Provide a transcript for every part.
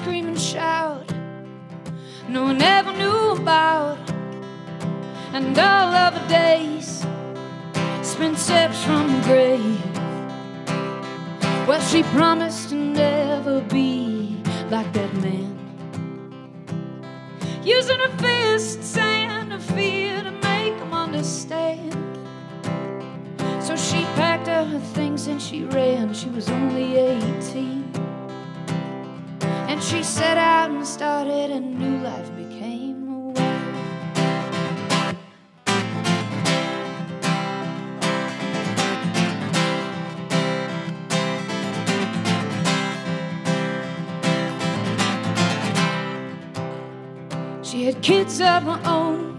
scream and shout no one ever knew about. And all of the days spent steps from the grave. Well, she promised to never be like that man. Using her fists and her fear to make him understand. So she packed up her things and she ran. She was only 18. She set out and started a new life, became a wife. She had kids of her own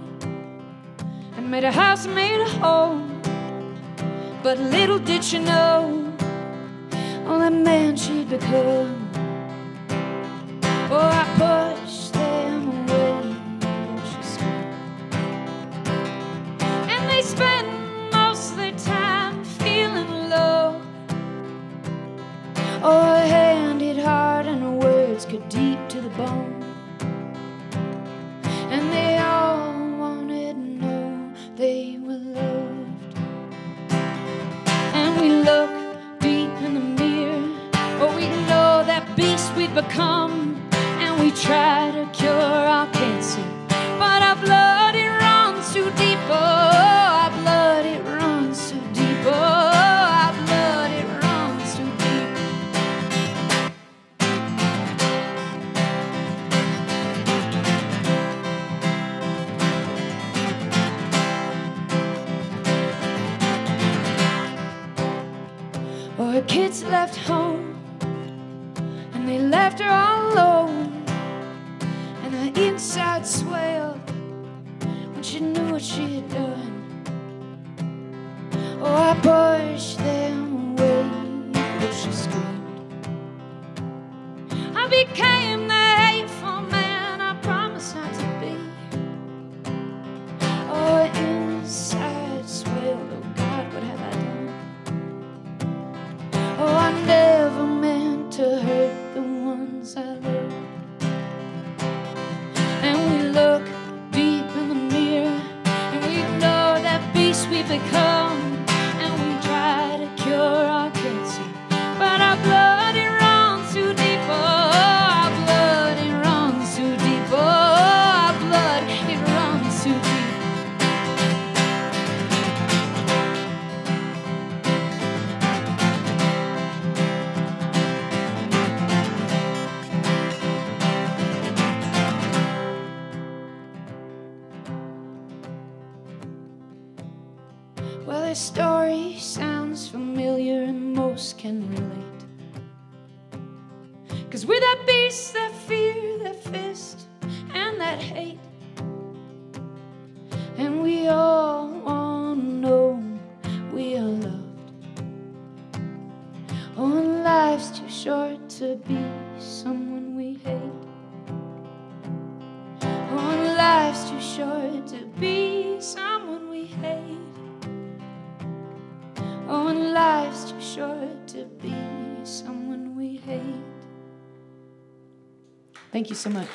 and made a house and made a home. But little did she know, oh, that man she'd become. Oh, her hand hit hard and her words cut deep to the bone. And they all wanted to know they were loved. And we look deep in the mirror, oh, we know that beast we've become. And we try to cure her kids left home and they left her all alone. And her inside swelled when she knew what she had done. Oh, I pushed them away, oh, she screamed. I became the hateful man I promised not to be. Oh, inside beast we Well, this story sounds familiar and most can relate. Cause we're that beast, that fear, that fist, and that hate. And we all want to know we are loved. Oh, and life's too short to be someone we hate. Oh, and life's too short to be someone life's too short to be someone we hate. Thank you so much.